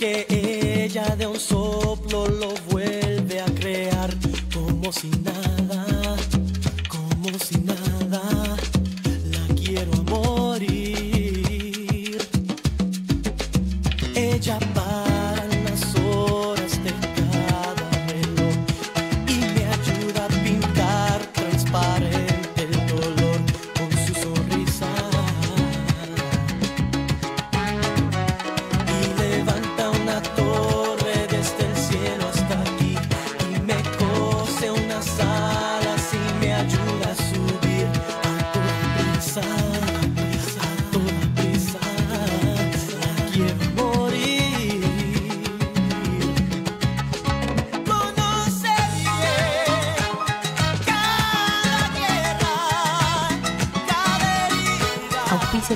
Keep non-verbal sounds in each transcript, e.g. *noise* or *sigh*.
que ella de un soplo lo vuelve a crear como si nada,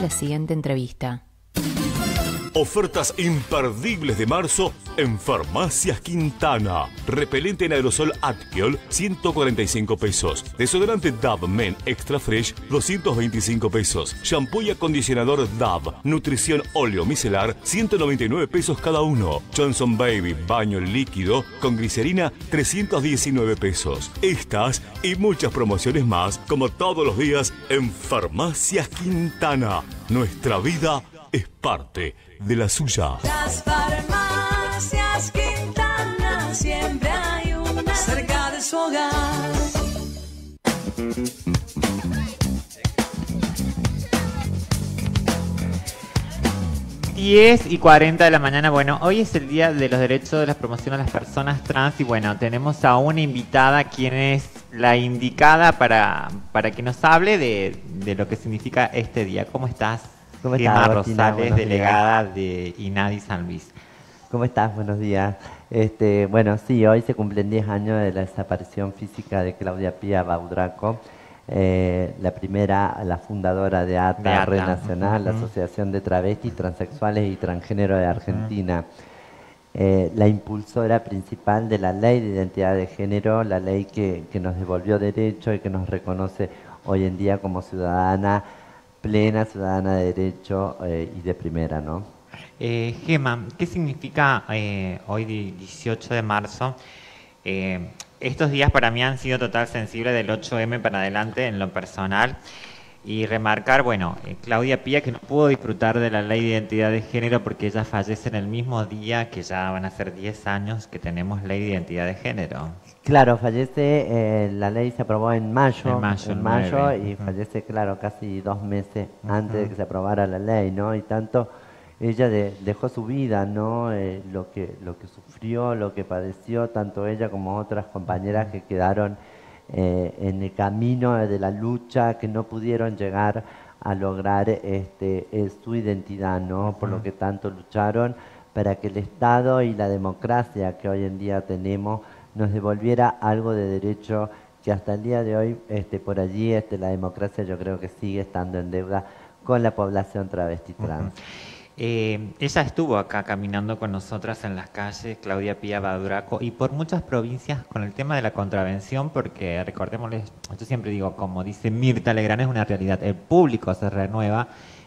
la siguiente entrevista. Ofertas imperdibles de marzo en Farmacias Quintana. Repelente en aerosol Atkiol, 145 pesos. Desodorante Dove Men Extra Fresh, 225 pesos. Shampoo y acondicionador Dove. Nutrición óleo micelar, 199 pesos cada uno. Johnson Baby Baño líquido con glicerina, 319 pesos. Estas y muchas promociones más, como todos los días, en Farmacias Quintana. Nuestra vida es parte de la suya. Las farmacias Quintana, siempre hay una cerca de su hogar. 10 y 40 de la mañana. Bueno, hoy es el día de los derechos de la promoción a las personas trans y bueno, tenemos a una invitada quien es la indicada para, para que nos hable de, de lo que significa este día. ¿Cómo estás? ¿Cómo Gemma estás? Rosales, Buenos días. delegada de INADI San Luis. ¿Cómo estás? Buenos días. Este, bueno, sí, hoy se cumplen 10 años de la desaparición física de Claudia Pía Baudraco, eh, la primera, la fundadora de ATA, De ATA, Red Nacional, la. Asociación de Travestis, Transexuales y Transgénero de Argentina. Eh, la impulsora principal de la ley de identidad de género, la ley que, que nos devolvió derecho y que nos reconoce hoy en día como ciudadana plena, ciudadana de derecho eh, y de primera, ¿no? Eh, Gema, ¿qué significa eh, hoy di- 18 de marzo? Eh, estos días para mí han sido total sensible del 8M para adelante en lo personal y remarcar, bueno, eh, Claudia Pía que no pudo disfrutar de la ley de identidad de género porque ella fallece en el mismo día que ya van a ser 10 años que tenemos ley de identidad de género. Claro, fallece, eh, la ley se aprobó en mayo, En mayo, y fallece, claro, casi dos meses antes de que se aprobara la ley, ¿no? Y tanto ella de- dejó su vida, ¿no? Eh, lo, que, lo que sufrió, lo que padeció, tanto ella como otras compañeras que quedaron eh, en el camino de la lucha, que no pudieron llegar a lograr este, eh, su identidad, ¿no? Por lo que tanto lucharon para que el Estado y la democracia que hoy en día tenemos nos devolviera algo de derecho que hasta el día de hoy, este, por allí, este, la democracia yo creo que sigue estando en deuda con la población travesti trans. Eh, ella estuvo acá caminando con nosotras en las calles, Claudia Pía Baduraco, y por muchas provincias con el tema de la contravención, porque recordémosles, yo siempre digo, como dice Mirta Legrand, es una realidad, el público se renueva,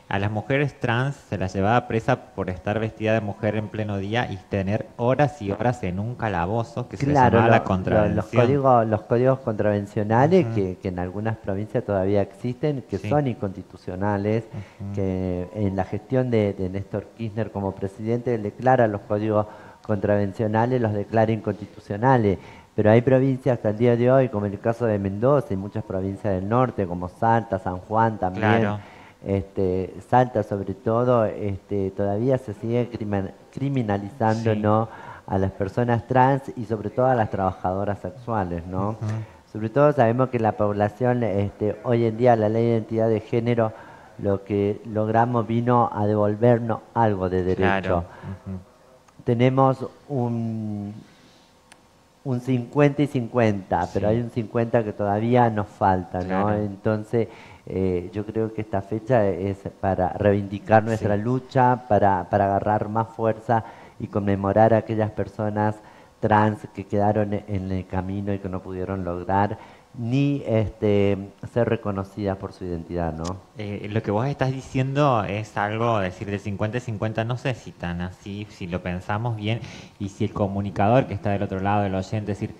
a las mujeres trans se las llevaba presa por estar vestida de mujer en pleno día y tener horas y horas en un calabozo que se Claro, llamaba lo- la lo- contravención. los, códigos, los códigos contravencionales que, que en algunas provincias todavía existen, que Sí. son inconstitucionales, que en la gestión de, de Néstor Kirchner como presidente declara los códigos contravencionales, los declara inconstitucionales. Pero hay provincias hasta el día de hoy, como en el caso de Mendoza y muchas provincias del norte, como Salta, San Juan también, Claro. Este, Salta sobre todo, este, todavía se sigue crimin- criminalizando Sí. ¿no? a las personas trans y sobre todo a las trabajadoras sexuales, ¿no? Sobre todo sabemos que la población, este, hoy en día la ley de identidad de género, lo que logramos vino a devolvernos algo de derecho. Claro. Tenemos un, un 50 y 50, pero hay un 50 que todavía nos falta, ¿no? Claro. Entonces, eh, yo creo que esta fecha es para reivindicar nuestra Sí. lucha, para, para agarrar más fuerza y conmemorar a aquellas personas trans que quedaron en el camino y que no pudieron lograr ni este, ser reconocidas por su identidad, ¿no? Eh, lo que vos estás diciendo es algo, decir, de 50 y 50, no sé si tan así, si lo pensamos bien, y si el comunicador que está del otro lado del oyente, es decir,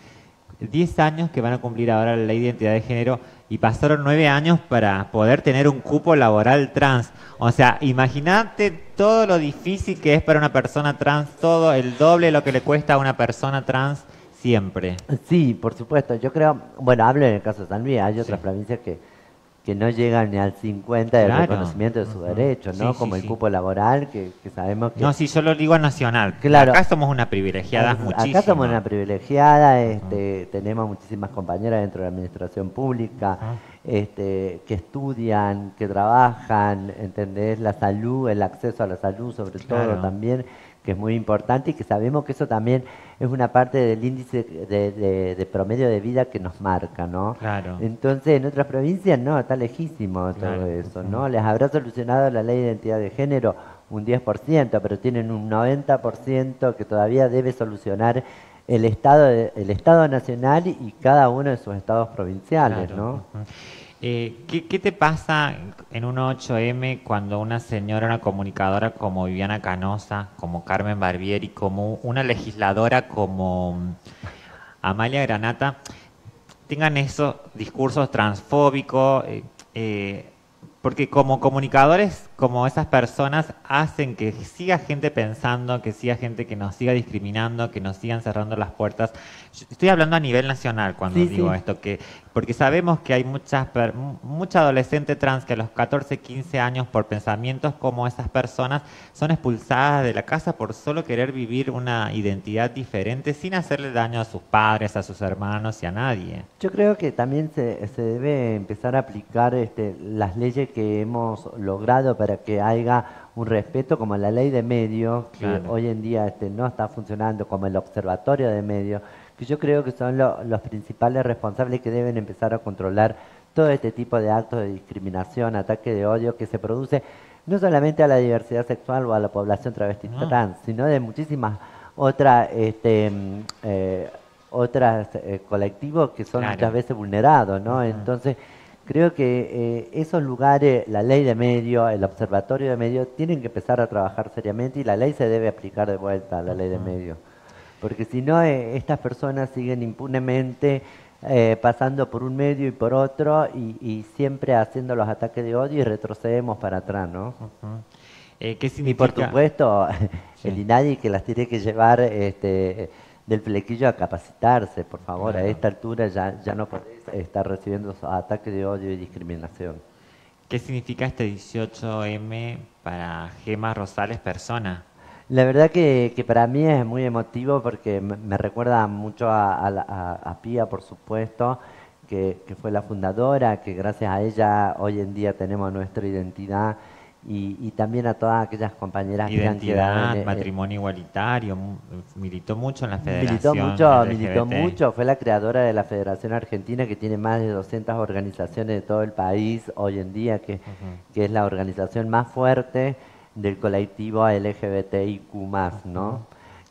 10 años que van a cumplir ahora la ley de identidad de género y pasaron 9 años para poder tener un cupo laboral trans. O sea, imagínate todo lo difícil que es para una persona trans, todo el doble de lo que le cuesta a una persona trans siempre. Sí, por supuesto. Yo creo, bueno, hablo en el caso de San Luis, hay otras provincias que, que no llegan ni al 50 del Claro. reconocimiento de sus Ujú. derechos, ¿no? Sí, Como sí, el sí. cupo laboral, que, que sabemos que... No, si yo lo digo a nacional. Claro. Acá somos una privilegiada Acá muchísimo. somos una privilegiada, este, tenemos muchísimas compañeras dentro de la administración pública, este, que estudian, que trabajan, ¿entendés? La salud, el acceso a la salud sobre Claro. todo también, que es muy importante y que sabemos que eso también es una parte del índice de, de- de promedio de vida que nos marca, ¿no? Claro. Entonces, en otras provincias no, está lejísimo todo eso, ¿no? Les habrá solucionado la ley de identidad de género un 10%, pero tienen un 90% que todavía debe solucionar el Estado, el Estado Nacional y cada uno de sus estados provinciales, Claro, ¿no? Eh, ¿qué, te pasa en un 8M cuando una señora, una comunicadora como Viviana Canosa, como Carmen Barbieri, como una legisladora como Amalia Granata, tengan esos discursos transfóbicos? eh, eh, porque como comunicadores, como esas personas, hacen que siga gente pensando, que siga gente que nos siga discriminando, que nos sigan cerrando las puertas. Yo Estoy hablando a nivel nacional cuando Sí, digo sí. esto, que porque sabemos que hay muchas mucha adolescente trans que a los 14, 15 años por pensamientos como esas personas son expulsadas de la casa por solo querer vivir una identidad diferente sin hacerle daño a sus padres, a sus hermanos y a nadie. Yo creo que también se, se debe empezar a aplicar este, las leyes que hemos logrado para que haya un respeto, como la ley de medios, que Claro. hoy en día este, no está funcionando, como el observatorio de medios, que yo creo que son lo- los principales responsables que deben empezar a controlar todo este tipo de actos de discriminación, ataque de odio que se produce no solamente a la diversidad sexual o a la población travesti No. trans, sino de muchísimas otras este, mm, eh, otras eh, colectivos que son Claro. muchas veces vulnerados, ¿no? Entonces, creo que eh, esos lugares, la ley de medio, el observatorio de medio, tienen que empezar a trabajar seriamente y la ley se debe aplicar de vuelta a la ley de medio. Porque si no, eh, estas personas siguen impunemente eh, pasando por un medio y por otro y, y siempre haciendo los ataques de odio y retrocedemos para atrás, ¿no? Eh, ¿Qué Y significa? por supuesto, *laughs* Sí. el INADI que las tiene que llevar este, del flequillo a capacitarse, por favor. A esta altura ya, ya no podés estar recibiendo ataques de odio y discriminación. ¿Qué significa este 18M para Gema Rosales persona? La verdad que, que para mí es muy emotivo porque me, recuerda mucho a- a Pía, por supuesto, que, que fue la fundadora, que gracias a ella hoy en día tenemos nuestra identidad y, y también a todas aquellas compañeras que han Identidad, en- en- matrimonio igualitario, militó mucho en la federación. Militó mucho, militó mucho, fue la creadora de la Federación Argentina que tiene más de 200 organizaciones de todo el país hoy en día, que, que es la organización más fuerte del colectivo LGBTIQ+, ¿no?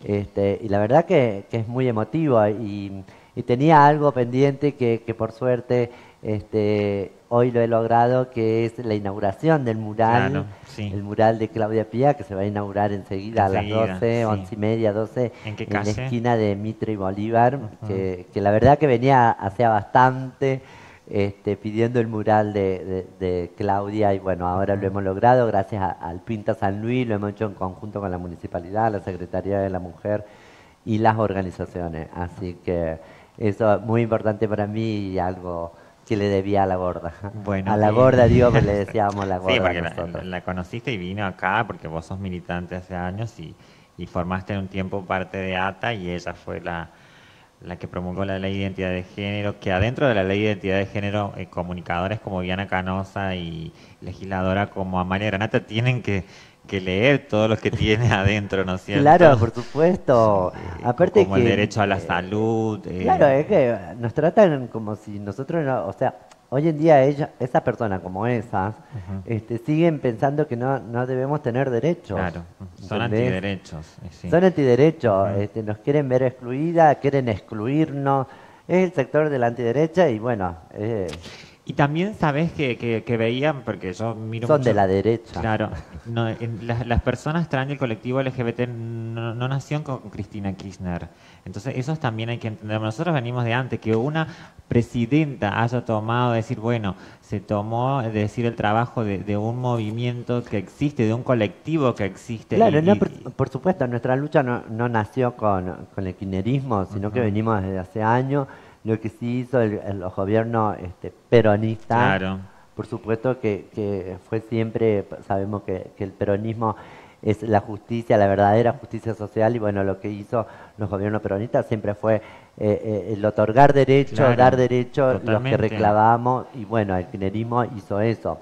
Este, y la verdad que, que es muy emotivo y, y tenía algo pendiente que, que por suerte este, hoy lo he logrado, que es la inauguración del mural, Claro, sí. el mural de Claudia Pía, que se va a inaugurar enseguida, a las 12, sí. 11 y media, 12, ¿En la esquina de Mitre y Bolívar, que, que la verdad que venía hacía bastante este, pidiendo el mural de, de- de Claudia y bueno, ahora lo hemos logrado gracias a- al Pinta San Luis, lo hemos hecho en conjunto con la municipalidad, la Secretaría de la Mujer y las organizaciones. Así que eso es muy importante para mí y algo que le debía a la gorda. Bueno, a la sí. gorda digo que le decíamos la gorda. Sí, porque la, la conociste y vino acá porque vos sos militante hace años y, y formaste en un tiempo parte de ATA y ella fue la, la que promulgó la ley de identidad de género, que adentro de la ley de identidad de género, eh, comunicadores como Viana Canosa y legisladora como Amalia Granata tienen que, que leer todo lo que *laughs* tiene adentro, ¿no es cierto? Claro, por supuesto. Eh, Aparte como que, el derecho a la eh, salud. eh, Claro, es que nos tratan como si nosotros no, o sea, hoy en día ella, esas personas como esas, este, siguen pensando que no, no debemos tener derechos. Claro, son ¿entendés? antiderechos. sí. Son antiderechos, este, nos quieren ver excluidas, quieren excluirnos, es el sector de la antiderecha y bueno, eh, Y también sabes que, que, que veían, porque yo miro son mucho- de la derecha. Claro, no, en- las, las personas trans del colectivo LGBT no, no nacieron con Cristina Kirchner. Entonces, esos también hay que entender. Nosotros venimos de antes, que una presidenta haya tomado, decir, bueno, se tomó de decir el trabajo de, de un movimiento que existe, de un colectivo que existe. Claro, y- no, por supuesto, nuestra lucha no, no nació con, con el kirchnerismo, sino que venimos desde hace años. Lo que sí hizo el, el- los gobiernos este, peronistas, Claro. por supuesto que, que fue siempre, sabemos que, que el peronismo es la justicia, la verdadera justicia social, y bueno, lo que hizo los gobiernos peronistas siempre fue eh, eh, el otorgar derechos, Claro, dar derechos, los que reclamábamos, y bueno, el kirchnerismo hizo eso.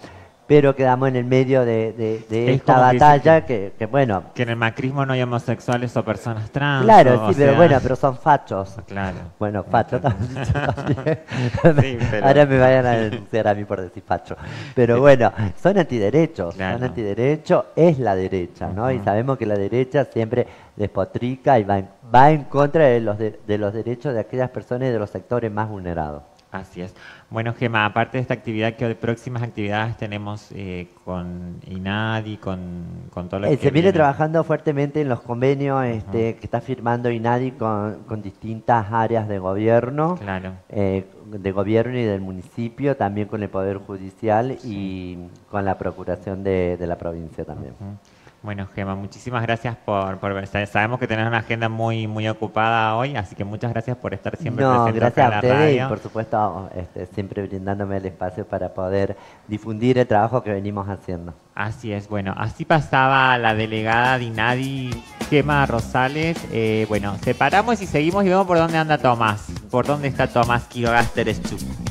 Pero quedamos en el medio de, de- de Es esta que batalla que, que, bueno, Que en el macrismo no hay homosexuales o personas trans. claro, o- o sí, pero sea, bueno, pero son fachos. Claro. Bueno, facho también. *laughs* Sí, pero- *laughs* Ahora me vayan a denunciar a mí por decir facho. Pero bueno, son antiderechos, Claro. son antiderechos, es la derecha, ¿no? Y sabemos que la derecha siempre despotrica y va en, va en contra de los, de, de los derechos de aquellas personas y de los sectores más vulnerados. Así es. Bueno, Gema, aparte de esta actividad, ¿qué próximas actividades tenemos eh, con INADI, con, con todo lo Eh, que se viene viene? trabajando fuertemente en los convenios este, que está firmando INADI con, con distintas áreas de gobierno. Claro. eh, de gobierno y del municipio, también con el Poder Judicial y con la Procuración de, de la provincia también. Bueno, Gema, muchísimas gracias por, por Sabemos que tenés una agenda muy muy ocupada hoy, así que muchas gracias por estar siempre No, presente gracias acá a en la ustedes y radio. por supuesto este, siempre brindándome el espacio para poder difundir el trabajo que venimos haciendo. Así es, bueno, así pasaba la delegada de INADI, Gema Rosales. Eh, bueno, separamos y seguimos y vemos por dónde anda Tomás, por dónde está Tomás Quiroga Terechuk.